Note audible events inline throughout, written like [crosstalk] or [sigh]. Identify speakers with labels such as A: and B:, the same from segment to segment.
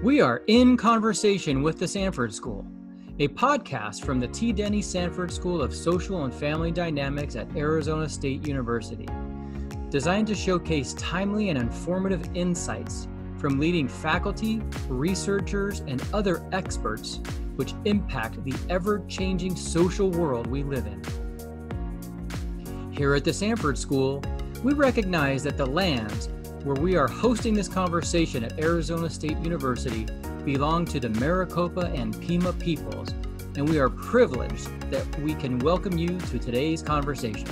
A: We are in conversation with the Sanford School, a podcast from the T. Denny Sanford School of Social and Family Dynamics at Arizona State University, designed to showcase timely and informative insights from leading faculty, researchers, and other experts which impact the ever changing social world we live in. Here at the Sanford School, we recognize that the lands where we are hosting this conversation at Arizona State University belong to the Maricopa and Pima peoples, and we are privileged that we can welcome you to today's conversation.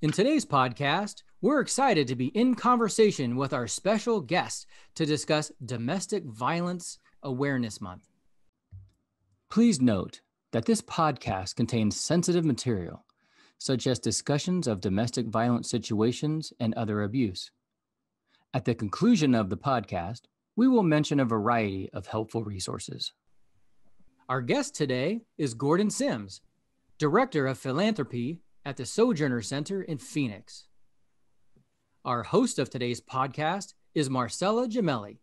A: In today's podcast, we're excited to be in conversation with our special guest to discuss Domestic Violence Awareness Month. Please note that this podcast contains sensitive material such as discussions of domestic violence situations and other abuse. At the conclusion of the podcast, we will mention a variety of helpful resources. Our guest today is Gordon Sims, Director of Philanthropy at the Sojourner Center in Phoenix. Our host of today's podcast is Marcella Gemelli,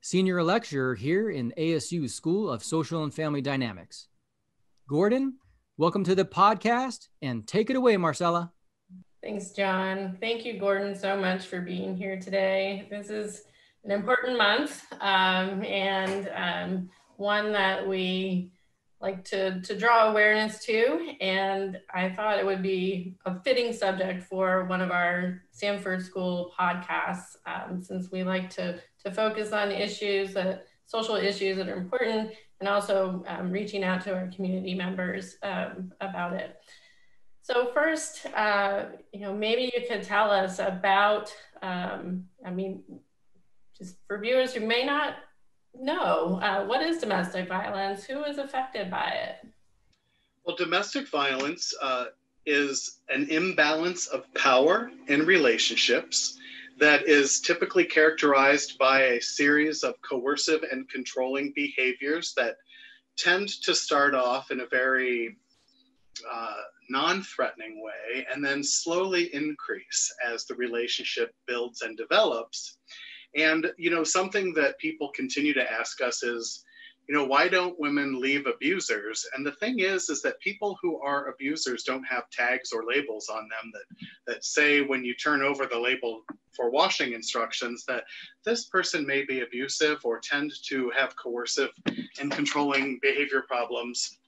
A: Senior Lecturer here in ASU School of Social and Family Dynamics. Gordon, Welcome to the podcast and take it away, Marcella.
B: Thanks, John. Thank you, Gordon, so much for being here today. This is an important month um, and um, one that we like to, to draw awareness to. And I thought it would be a fitting subject for one of our Sanford School podcasts, um, since we like to, to focus on issues that social issues that are important and also um, reaching out to our community members um, about it. So first, uh, you know, maybe you could tell us about, um, I mean, just for viewers who may not know, uh, what is domestic violence? Who is affected by it?
C: Well, domestic violence uh, is an imbalance of power in relationships that is typically characterized by a series of coercive and controlling behaviors that tend to start off in a very uh, non threatening way and then slowly increase as the relationship builds and develops. And, you know, something that people continue to ask us is, you know why don't women leave abusers and the thing is is that people who are abusers don't have tags or labels on them that that say when you turn over the label for washing instructions that this person may be abusive or tend to have coercive and controlling behavior problems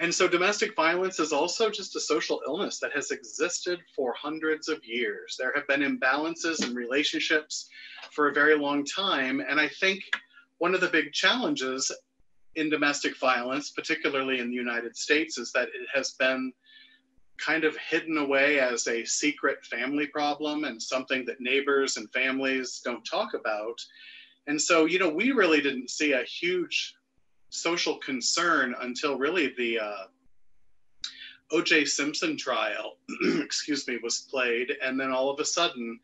C: and so domestic violence is also just a social illness that has existed for hundreds of years. There have been imbalances in relationships for a very long time. And I think one of the big challenges in domestic violence, particularly in the United States, is that it has been kind of hidden away as a secret family problem and something that neighbors and families don't talk about. And so, you know, we really didn't see a huge social concern until really the uh, O.J. Simpson trial, [clears throat] excuse me, was played. And then all of a sudden,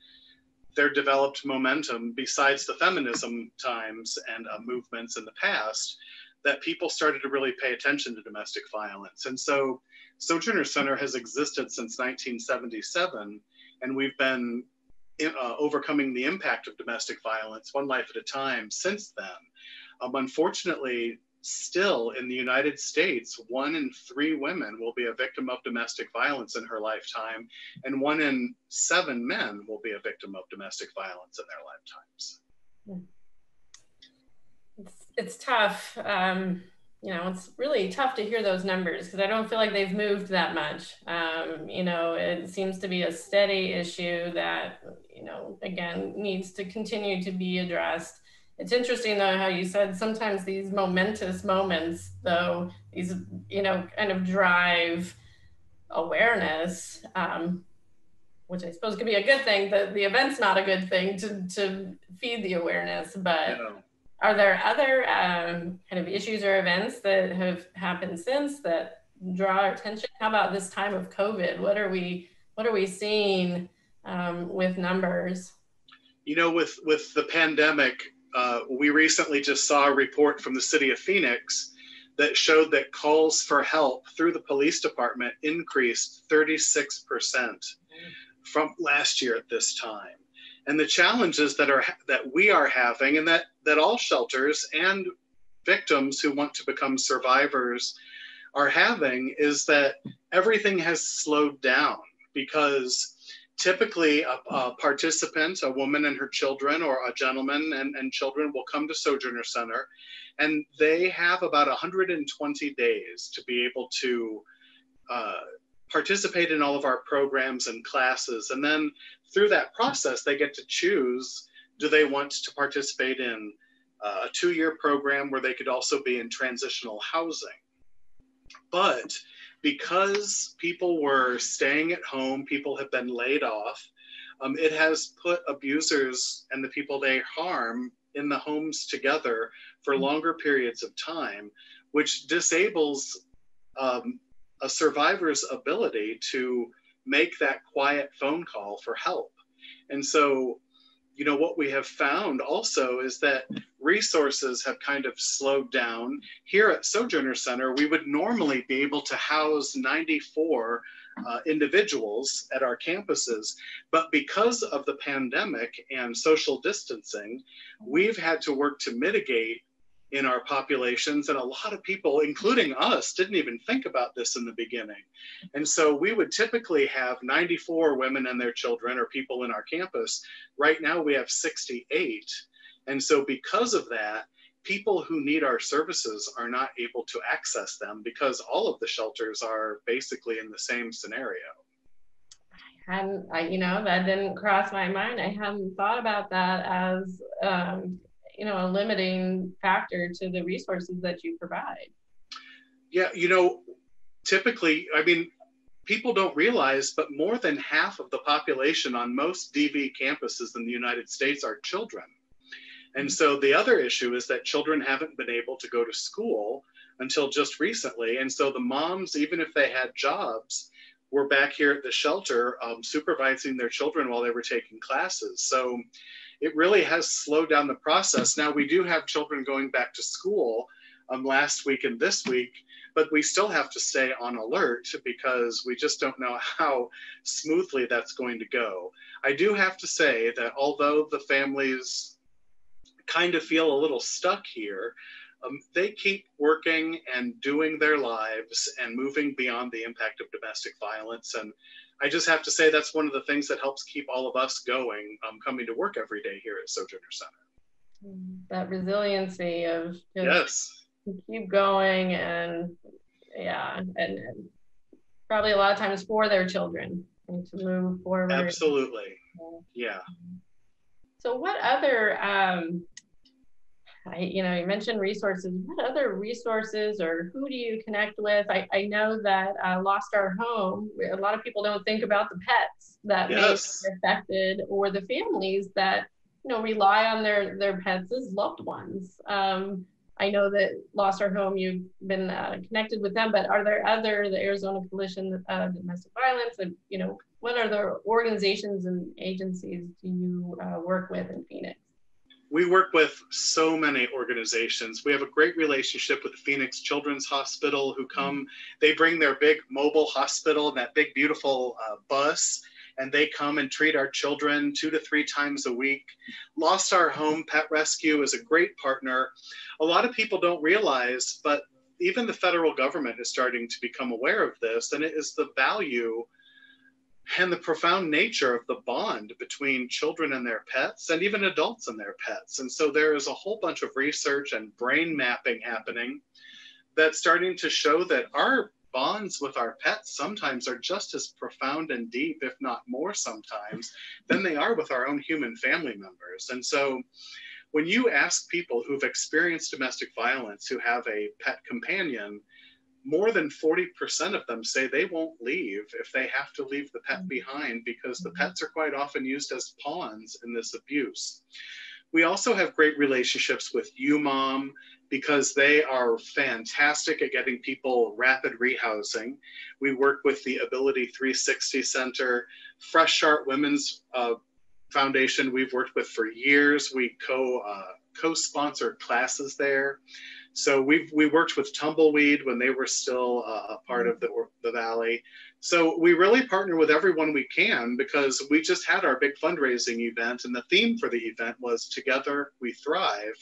C: there developed momentum besides the feminism times and uh, movements in the past that people started to really pay attention to domestic violence. And so Sojourner Center has existed since 1977, and we've been uh, overcoming the impact of domestic violence one life at a time since then. Um, unfortunately, still in the United States, one in three women will be a victim of domestic violence in her lifetime, and one in seven men will be a victim of domestic violence in their lifetimes.
B: It's, it's tough. Um, you know, it's really tough to hear those numbers because I don't feel like they've moved that much. Um, you know, it seems to be a steady issue that, you know, again, needs to continue to be addressed it's interesting though how you said sometimes these momentous moments though these you know kind of drive awareness um, which i suppose could be a good thing the, the event's not a good thing to, to feed the awareness. But yeah. are there other um, kind of issues or events that have happened since that draw our attention? How about this time of covid? What are we what are we seeing um, with numbers?
C: You know with with the pandemic uh, we recently just saw a report from the city of Phoenix that showed that calls for help through the police department increased 36% from last year at this time. And the challenges that are that we are having, and that that all shelters and victims who want to become survivors are having, is that everything has slowed down because typically a, a, participant, a woman and her children, or a gentleman and, and children will come to Sojourner Center, and they have about 120 days to be able to uh, participate in all of our programs and classes. And then through that process, they get to choose do they want to participate in uh, a two year program where they could also be in transitional housing. But because people were staying at home, people have been laid off, um, it has put abusers and the people they harm in the homes together for mm-hmm. longer periods of time, which disables um, a survivor's ability to make that quiet phone call for help. And so, you know, what we have found also is that resources have kind of slowed down. Here at Sojourner Center, we would normally be able to house 94 uh, individuals at our campuses. But because of the pandemic and social distancing, we've had to work to mitigate in our populations. And a lot of people, including us, didn't even think about this in the beginning. And so we would typically have 94 women and their children or people in our campus. Right now we have 68. And so because of that, people who need our services are not able to access them because all of the shelters are basically in the same scenario.
B: And I, you know, that didn't cross my mind. I hadn't thought about that as um, you know a limiting factor to the resources that you provide.
C: Yeah you know typically i mean people don't realize but more than half of the population on most dv campuses in the united states are children. And so the other issue is that children haven't been able to go to school until just recently. And so the moms even if they had jobs were back here at the shelter um, supervising their children while they were taking classes. So it really has slowed down the process. Now we do have children going back to school um, last week and this week, but we still have to stay on alert because we just don't know how smoothly that's going to go. I do have to say that although the families kind of feel a little stuck here, um, they keep working and doing their lives and moving beyond the impact of domestic violence. And I just have to say that's one of the things that helps keep all of us going, um, coming to work every day here at Sojourner Center.
B: That resiliency of
C: yes,
B: keep going and yeah, and, and, probably a lot of times for their children and to move forward.
C: Absolutely, yeah.
B: So, what other um, I, you know, you mentioned resources. What other resources or who do you connect with? I, I know that uh, Lost Our Home, a lot of people don't think about the pets that yes. may be affected or the families that, you know, rely on their, their pets as loved ones. Um, I know that Lost Our Home, you've been uh, connected with them, but are there other, the Arizona Coalition of Domestic Violence, and, you know, what are the organizations and agencies do you uh, work with in Phoenix?
C: We work with so many organizations. We have a great relationship with Phoenix Children's Hospital, who come, they bring their big mobile hospital and that big, beautiful uh, bus, and they come and treat our children two to three times a week. Lost Our Home Pet Rescue is a great partner. A lot of people don't realize, but even the federal government is starting to become aware of this, and it is the value and the profound nature of the bond between children and their pets and even adults and their pets. And so there is a whole bunch of research and brain mapping happening that's starting to show that our bonds with our pets sometimes are just as profound and deep, if not more sometimes, than they are with our own human family members. And so when you ask people who've experienced domestic violence who have a pet companion, more than 40% of them say they won't leave if they have to leave the pet mm-hmm. behind because the mm-hmm. pets are quite often used as pawns in this abuse. We also have great relationships with UMOM because they are fantastic at getting people rapid rehousing. We work with the Ability 360 Center, Fresh Start Women's uh, Foundation we've worked with for years. We co uh, co-sponsor classes there. So we've we worked with Tumbleweed when they were still uh, a part of the the valley. So we really partner with everyone we can because we just had our big fundraising event, and the theme for the event was "Together We Thrive,"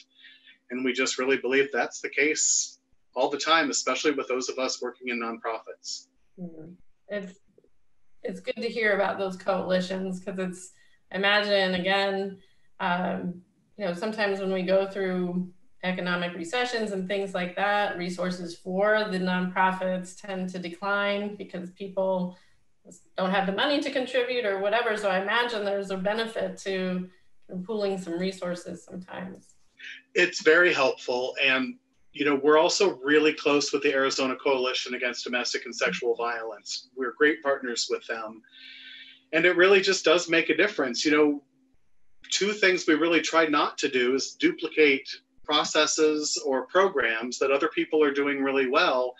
C: and we just really believe that's the case all the time, especially with those of us working in nonprofits.
B: Mm-hmm. It's it's good to hear about those coalitions because it's imagine again, um, you know, sometimes when we go through economic recessions and things like that, resources for the nonprofits tend to decline because people don't have the money to contribute or whatever. So I imagine there's a benefit to pooling some resources sometimes.
C: It's very helpful. And, you know, we're also really close with the Arizona Coalition Against Domestic and Sexual Violence. We're great partners with them. And it really just does make a difference. You know, two things we really try not to do is duplicate processes or programs that other people are doing really well.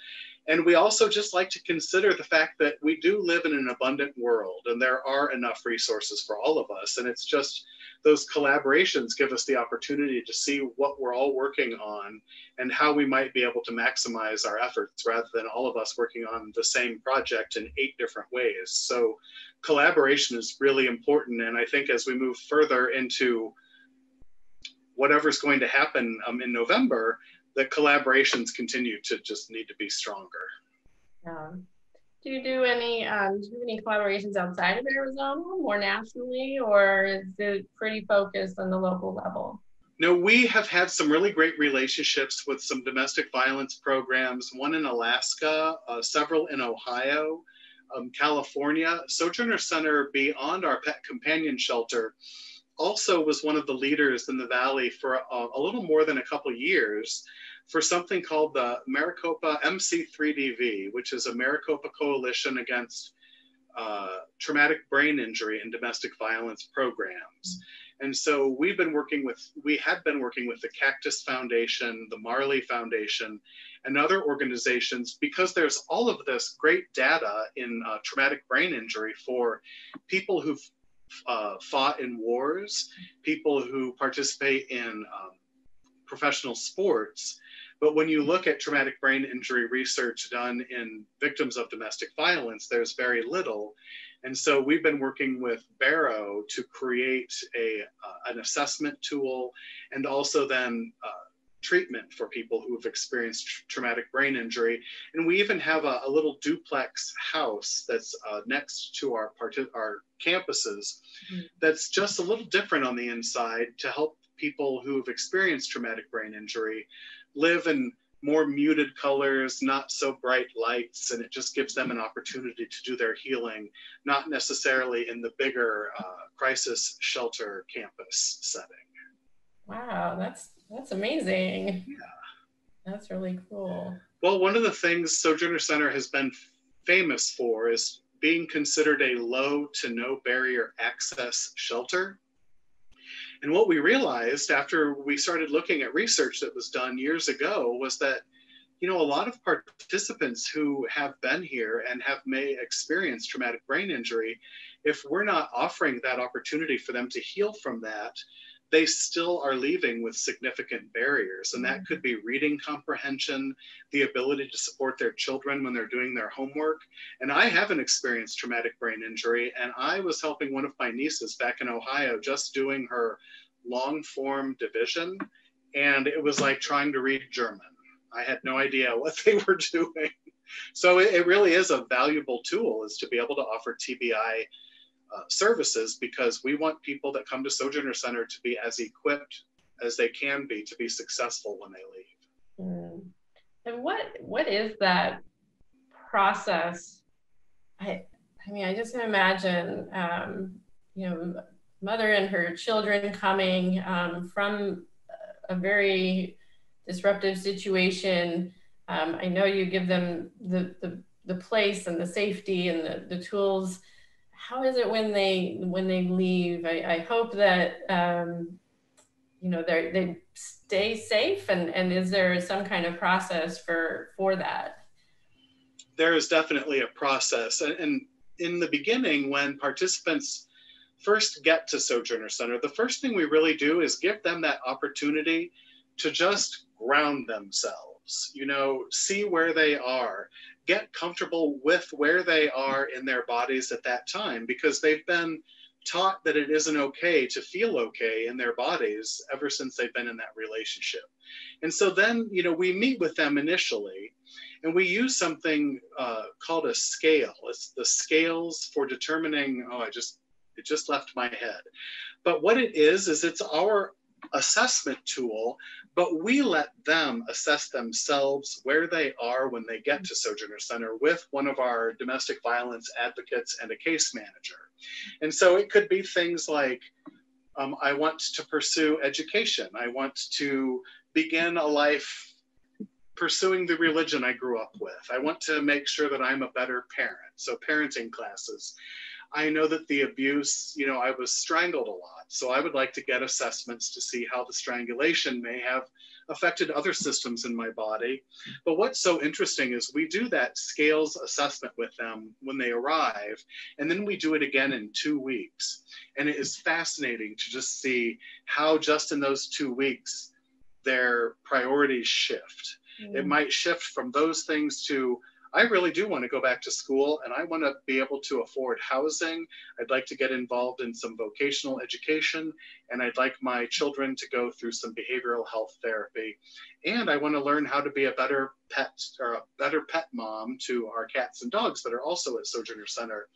C: And we also just like to consider the fact that we do live in an abundant world and there are enough resources for all of us. And it's just those collaborations give us the opportunity to see what we're all working on and how we might be able to maximize our efforts rather than all of us working on the same project in eight different ways. So collaboration is really important. And I think as we move further into whatever's going to happen um, in November, the collaborations continue to just need to be stronger.
B: Yeah. Do you do any um, do you any collaborations outside of Arizona, more nationally, or is it pretty focused on the local level?
C: No, we have had some really great relationships with some domestic violence programs. One in Alaska, uh, several in Ohio, um, California. Sojourner Center, beyond our pet companion shelter, also was one of the leaders in the Valley for a, a little more than a couple years for something called the Maricopa MC3DV, which is a Maricopa Coalition Against uh, Traumatic Brain Injury and Domestic Violence Programs. And so we've been working with, we had been working with the Cactus Foundation, the Marley Foundation, and other organizations because there's all of this great data in uh, traumatic brain injury for people who've uh, fought in wars, people who participate in um, professional sports. But when you look at traumatic brain injury research done in victims of domestic violence, there's very little. And so we've been working with Barrow to create a, uh, an assessment tool and also then uh, treatment for people who have experienced traumatic brain injury. And we even have a, a little duplex house that's uh, next to our, part- our campuses mm-hmm. that's just a little different on the inside to help people who have experienced traumatic brain injury live in more muted colors, not so bright lights, and it just gives them an opportunity to do their healing, not necessarily in the bigger uh, crisis shelter campus setting.
B: Wow, that's that's amazing.
C: Yeah.
B: That's really cool.
C: Well, one of the things Sojourner Center has been famous for is being considered a low to no barrier access shelter. And what we realized after we started looking at research that was done years ago was that, you know, a lot of participants who have been here and have may experience traumatic brain injury, if we're not offering that opportunity for them to heal from that, they still are leaving with significant barriers. And that mm-hmm. could be reading comprehension, the ability to support their children when they're doing their homework. And I haven't experienced traumatic brain injury. And I was helping one of my nieces back in Ohio just doing her long form division. And it was like trying to read German. I had no idea what they were [laughs] doing. So it, it really is a valuable tool is to be able to offer TBI uh, services because we want people that come to Sojourner Center to be as equipped as they can be to be successful when they leave.
B: Mm. And what what is that process? I I mean, I just imagine, um, you know, mother and her children coming um, from a very disruptive situation. Um, I know you give them the, the the place and the safety and the, the tools how is it when they when they leave? I, I hope that um, you know they they stay safe and and is there some kind of process for for that?
C: There is definitely a process, and, and in the beginning, when participants first get to Sojourner Center, the first thing we really do is give them that opportunity to just ground themselves, you know, see where they are, get comfortable with where they are in their bodies at that time because they've been taught that it isn't okay to feel okay in their bodies ever since they've been in that relationship. And so then, you know, we meet with them initially and we use something uh, called a scale. It's the scales for determining, oh, I just, it just left my head. But what it is, is it's our assessment tool, but we let them assess themselves where they are when they get to Sojourner Center with one of our domestic violence advocates and a case manager. And so it could be things like, um, I want to pursue education. I want to begin a life pursuing the religion I grew up with. I want to make sure that I'm a better parent. So, parenting classes. I know that the abuse, you know, I was strangled a lot. So, I would like to get assessments to see how the strangulation may have affected other systems in my body. But what's so interesting is we do that scales assessment with them when they arrive, and then we do it again in two weeks. And it is fascinating to just see how, just in those two weeks, their priorities shift. Mm. It might shift from those things to I really do want to go back to school and I want to be able to afford housing. I'd like to get involved in some vocational education and I'd like my children to go through some behavioral health therapy. And I want to learn how to be a better pet or a better pet mom to our cats and dogs that are also at Sojourner Center.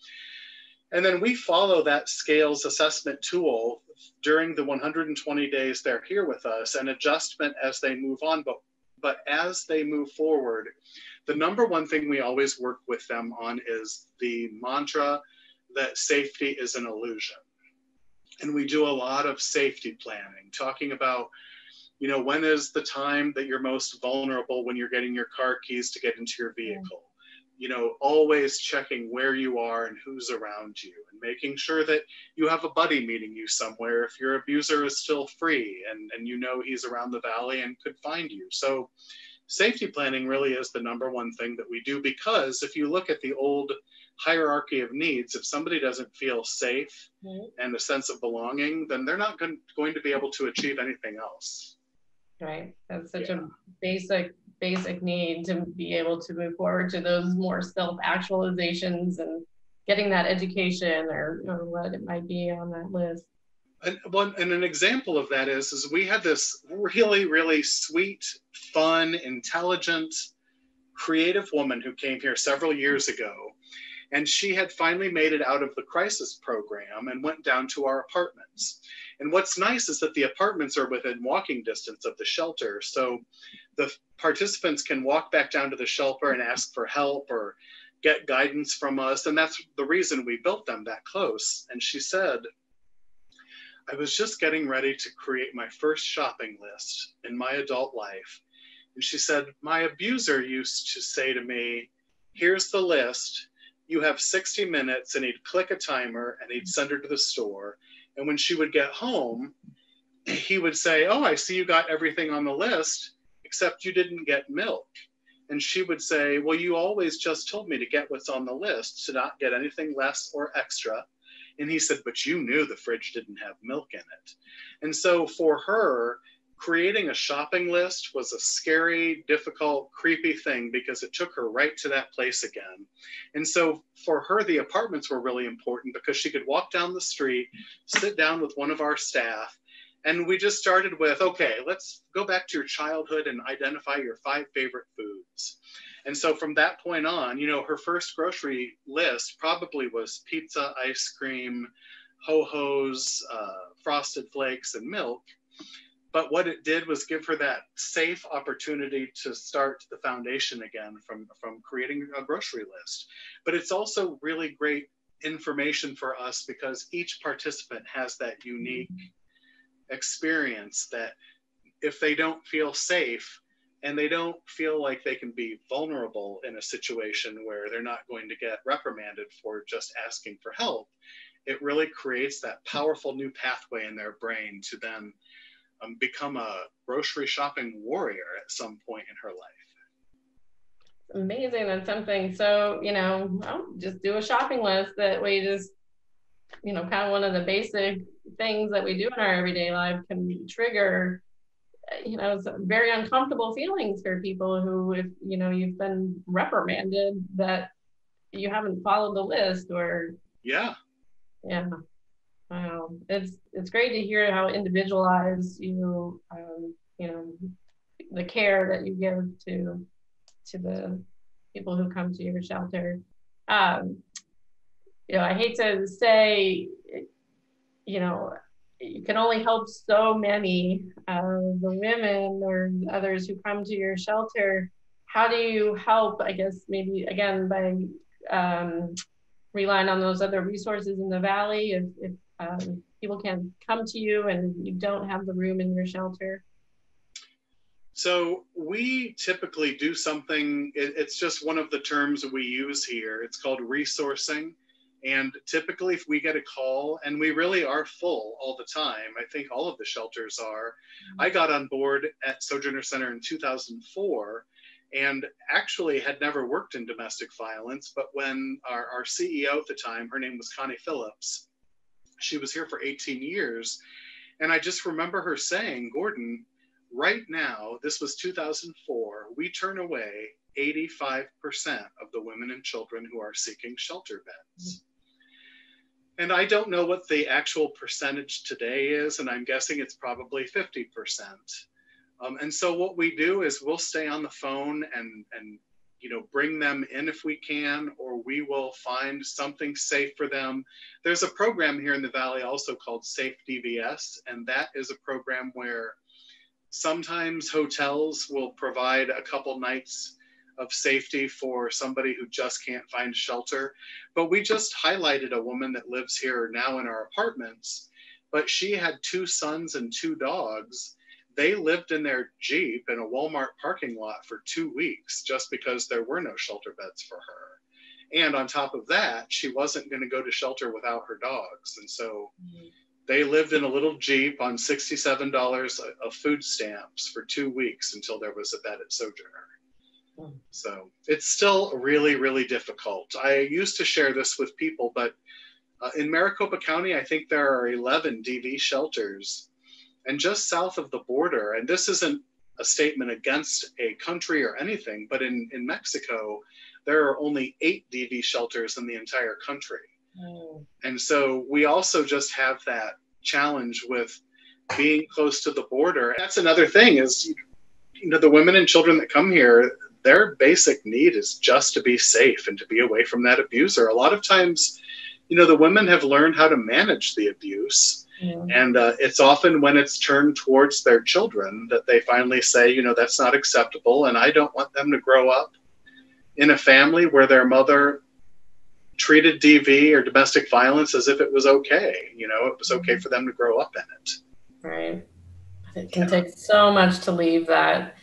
C: And then we follow that scales assessment tool during the 120 days they're here with us and adjustment as they move on. But, but as they move forward, the number one thing we always work with them on is the mantra that safety is an illusion. And we do a lot of safety planning, talking about, you know, when is the time that you're most vulnerable when you're getting your car keys to get into your vehicle? You know, always checking where you are and who's around you and making sure that you have a buddy meeting you somewhere if your abuser is still free and, and you know he's around the valley and could find you. So, safety planning really is the number one thing that we do because if you look at the old hierarchy of needs, if somebody doesn't feel safe mm-hmm. and a sense of belonging, then they're not going, going to be able to achieve anything else.
B: Right. That's such yeah. a basic, basic need to be able to move forward to those more self actualizations and getting that education or, or what it might be on that list.
C: And one and an example of that is is we had this really really sweet, fun, intelligent, creative woman who came here several years ago, and she had finally made it out of the crisis program and went down to our apartments. And what's nice is that the apartments are within walking distance of the shelter, so the participants can walk back down to the shelter and ask for help or get guidance from us, and that's the reason we built them that close. And she said I was just getting ready to create my first shopping list in my adult life. And she said, My abuser used to say to me, Here's the list. You have 60 minutes. And he'd click a timer and he'd send her to the store. And when she would get home, he would say, Oh, I see you got everything on the list, except you didn't get milk. And she would say, Well, you always just told me to get what's on the list, to not get anything less or extra. And he said, But you knew the fridge didn't have milk in it. And so for her, creating a shopping list was a scary, difficult, creepy thing because it took her right to that place again. And so for her, the apartments were really important because she could walk down the street, sit down with one of our staff, and we just started with okay, let's go back to your childhood and identify your five favorite foods. And so from that point on, you know, her first grocery list probably was pizza, ice cream, ho hos, uh, frosted flakes, and milk. But what it did was give her that safe opportunity to start the foundation again from, from creating a grocery list. But it's also really great information for us because each participant has that unique experience that if they don't feel safe, and they don't feel like they can be vulnerable in a situation where they're not going to get reprimanded for just asking for help, it really creates that powerful new pathway in their brain to then um, become a grocery shopping warrior at some point in her life.
B: Amazing. That's something. So, you know, I'll just do a shopping list that we just, you know, kind of one of the basic things that we do in our everyday life can trigger you know, very uncomfortable feelings for people who, if you know, you've been reprimanded that you haven't followed the list or
C: yeah,
B: yeah. Wow, it's it's great to hear how individualized you um, you know the care that you give to to the people who come to your shelter. Um, you know, I hate to say, you know, you can only help so many of the women or others who come to your shelter. How do you help? I guess maybe again by um, relying on those other resources in the valley. If, if um, people can come to you and you don't have the room in your shelter.
C: So we typically do something. It, it's just one of the terms we use here. It's called resourcing. And typically, if we get a call, and we really are full all the time, I think all of the shelters are. I got on board at Sojourner Center in 2004 and actually had never worked in domestic violence. But when our, our CEO at the time, her name was Connie Phillips, she was here for 18 years. And I just remember her saying, Gordon, right now, this was 2004, we turn away 85% of the women and children who are seeking shelter beds. And I don't know what the actual percentage today is, and I'm guessing it's probably 50%. Um, and so what we do is we'll stay on the phone and, and you know bring them in if we can or we will find something safe for them there's a program here in the valley also called safe dvs and that is a program where sometimes hotels will provide a couple nights of safety for somebody who just can't find shelter. But we just highlighted a woman that lives here now in our apartments, but she had two sons and two dogs. They lived in their Jeep in a Walmart parking lot for two weeks just because there were no shelter beds for her. And on top of that, she wasn't going to go to shelter without her dogs. And so mm-hmm. they lived in a little Jeep on $67 of food stamps for two weeks until there was a bed at Sojourner. So it's still really, really difficult. I used to share this with people, but uh, in Maricopa County, I think there are 11 DV shelters. And just south of the border, and this isn't a statement against a country or anything, but in, in Mexico, there are only eight DV shelters in the entire country. Mm. And so we also just have that challenge with being close to the border. That's another thing is you know the women and children that come here their basic need is just to be safe and to be away from that abuser. A lot of times, you know, the women have learned how to manage the abuse. Yeah. And uh, it's often when it's turned towards their children that they finally say, you know, that's not acceptable. And I don't want them to grow up in a family where their mother treated DV or domestic violence as if it was okay. You know, it was okay for them to grow up in it.
B: Right. It can yeah. take so much to leave that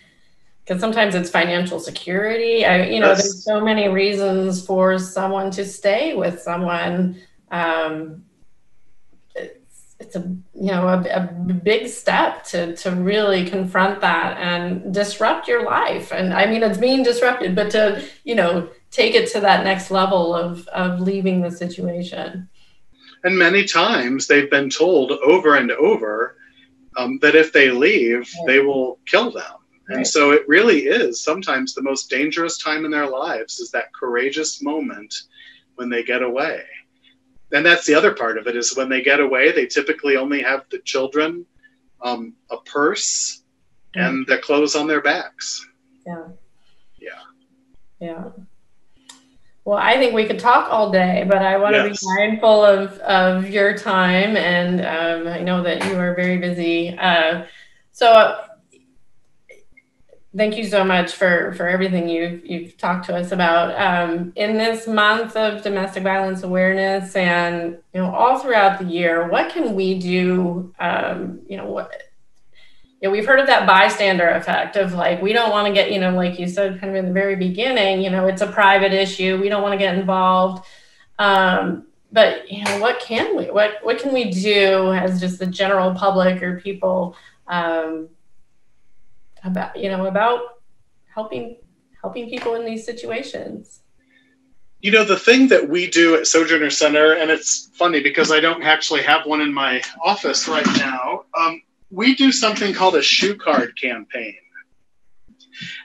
B: because sometimes it's financial security. I, you know, yes. there's so many reasons for someone to stay with someone. Um, it's, it's a you know a, a, big step to to really confront that and disrupt your life. And I mean, it's being disrupted, but to you know take it to that next level of of leaving the situation.
C: And many times they've been told over and over um, that if they leave, they will kill them and so it really is sometimes the most dangerous time in their lives is that courageous moment when they get away. And that's the other part of it is when they get away, they typically only have the children, um, a purse, mm-hmm. and their clothes on their backs.
B: Yeah.
C: Yeah.
B: Yeah. Well, I think we could talk all day, but I want yes. to be mindful of, of your time. And um, I know that you are very busy. Uh, so Thank you so much for for everything you've you've talked to us about um, in this month of domestic violence awareness, and you know all throughout the year. What can we do? Um, you know what. You know, we've heard of that bystander effect of like we don't want to get you know like you said kind of in the very beginning you know it's a private issue we don't want to get involved um, but you know what can we what what can we do as just the general public or people um, about you know about helping helping people in these situations
C: you know the thing that we do at sojourner center and it's funny because i don't actually have one in my office right now um, we do something called a shoe card campaign.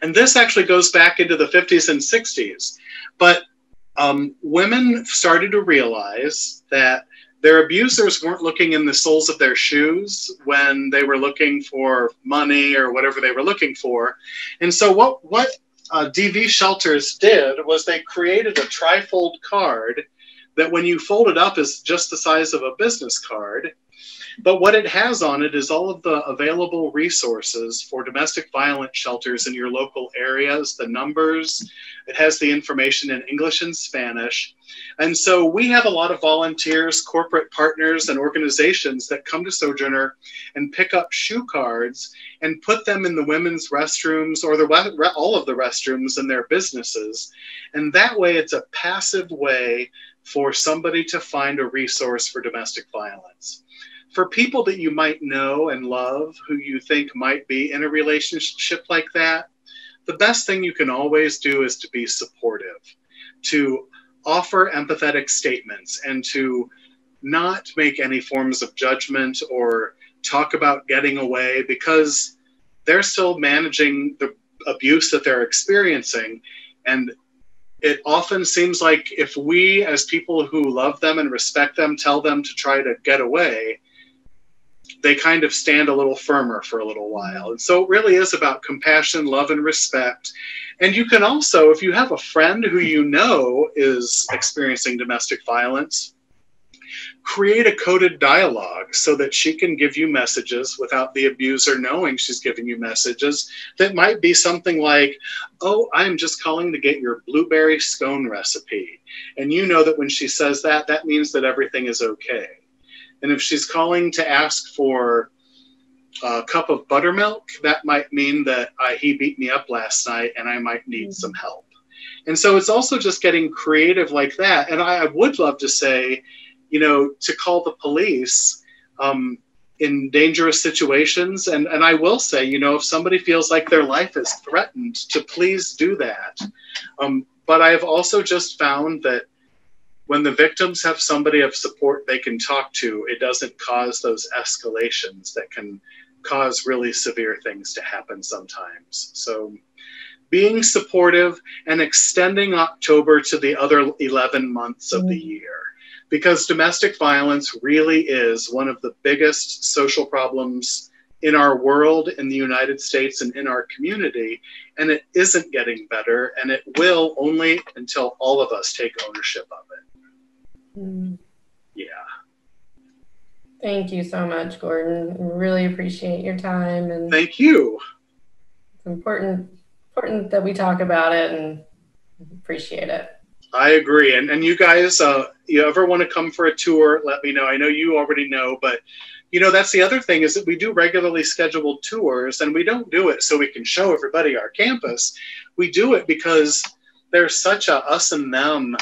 C: And this actually goes back into the 50s and 60s. But um, women started to realize that their abusers weren't looking in the soles of their shoes when they were looking for money or whatever they were looking for. And so, what, what uh, DV shelters did was they created a trifold card that, when you fold it up, is just the size of a business card but what it has on it is all of the available resources for domestic violence shelters in your local areas, the numbers. It has the information in English and Spanish. And so we have a lot of volunteers, corporate partners, and organizations that come to Sojourner and pick up shoe cards and put them in the women's restrooms or the all of the restrooms in their businesses. And that way, it's a passive way for somebody to find a resource for domestic violence for people that you might know and love who you think might be in a relationship like that, the best thing you can always do is to be supportive, to offer empathetic statements, and to not make any forms of judgment or talk about getting away because they're still managing the abuse that they're experiencing. And it often seems like if we, as people who love them and respect them, tell them to try to get away, they kind of stand a little firmer for a little while. And so it really is about compassion, love, and respect. And you can also, if you have a friend who you know is experiencing domestic violence, create a coded dialogue so that she can give you messages without the abuser knowing she's giving you messages that might be something like, Oh, I'm just calling to get your blueberry scone recipe. And you know that when she says that, that means that everything is okay and if she's calling to ask for a cup of buttermilk, that might mean that uh, he beat me up last night and I might need mm-hmm. some help. And so it's also just getting creative like that. And I, I would love to say, you know, to call the police um, in dangerous situations. And, and I will say, you know, if somebody feels like their life is threatened, to please do that. Um, but I have also just found that when the victims have somebody of support they can talk to, it doesn't cause those escalations that can cause really severe things to happen sometimes. So, being supportive and extending October to the other 11 months of the mm. year, because domestic violence really is one of the biggest social problems in our world, in the United States, and in our community. And it isn't getting better, and it will only until all of us take ownership of it. Mm. Yeah.
B: Thank you so much, Gordon. Really appreciate your time and
C: thank you.
B: It's important important that we talk about it and appreciate it.
C: I agree. And and you guys, uh, you ever want to come for a tour, let me know. I know you already know, but you know that's the other thing is that we do regularly scheduled tours and we don't do it so we can show everybody our campus. We do it because there's such a us and them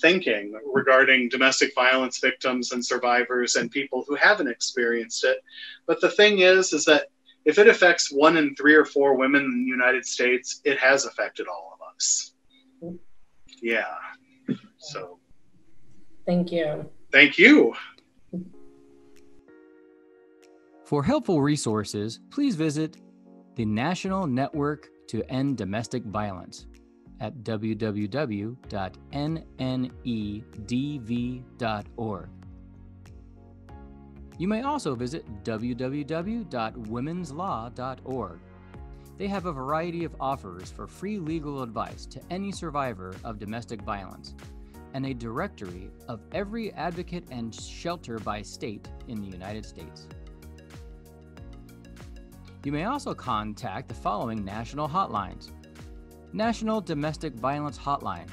C: thinking regarding domestic violence victims and survivors and people who haven't experienced it. But the thing is, is that if it affects one in three or four women in the United States, it has affected all of us. Yeah. So.
B: Thank you.
C: Thank you.
A: For helpful resources, please visit the National Network to End Domestic Violence at www.nnedv.org. You may also visit www.womenslaw.org. They have a variety of offers for free legal advice to any survivor of domestic violence and a directory of every advocate and shelter by state in the United States. You may also contact the following national hotlines National Domestic Violence Hotline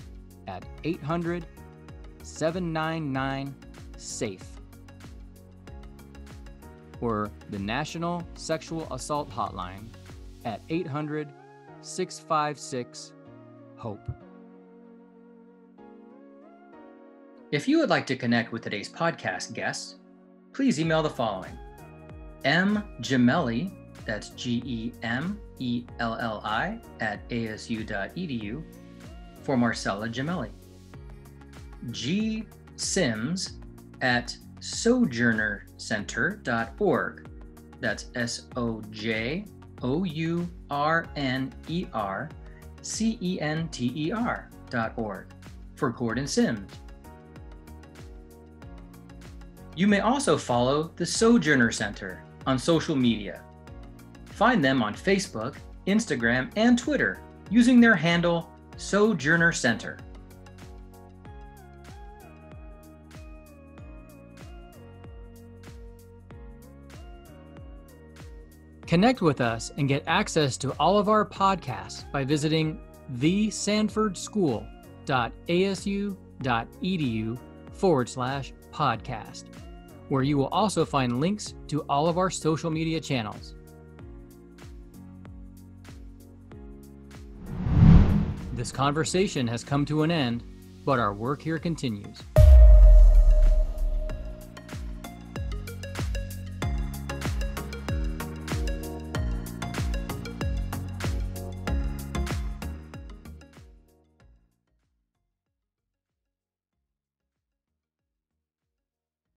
A: at 800 799 SAFE or the National Sexual Assault Hotline at 800 656 HOPE. If you would like to connect with today's podcast guests, please email the following M. Gemelli that's G E M E L L I at asu.edu for Marcella Gemelli. G Sims at sojournercenter.org That's S O J O U R N E R C E N T E R dot org for Gordon Sims. You may also follow the Sojourner Center on social media. Find them on Facebook, Instagram, and Twitter using their handle Sojourner Center. Connect with us and get access to all of our podcasts by visiting thesanfordschool.asu.edu forward slash podcast, where you will also find links to all of our social media channels. This conversation has come to an end, but our work here continues.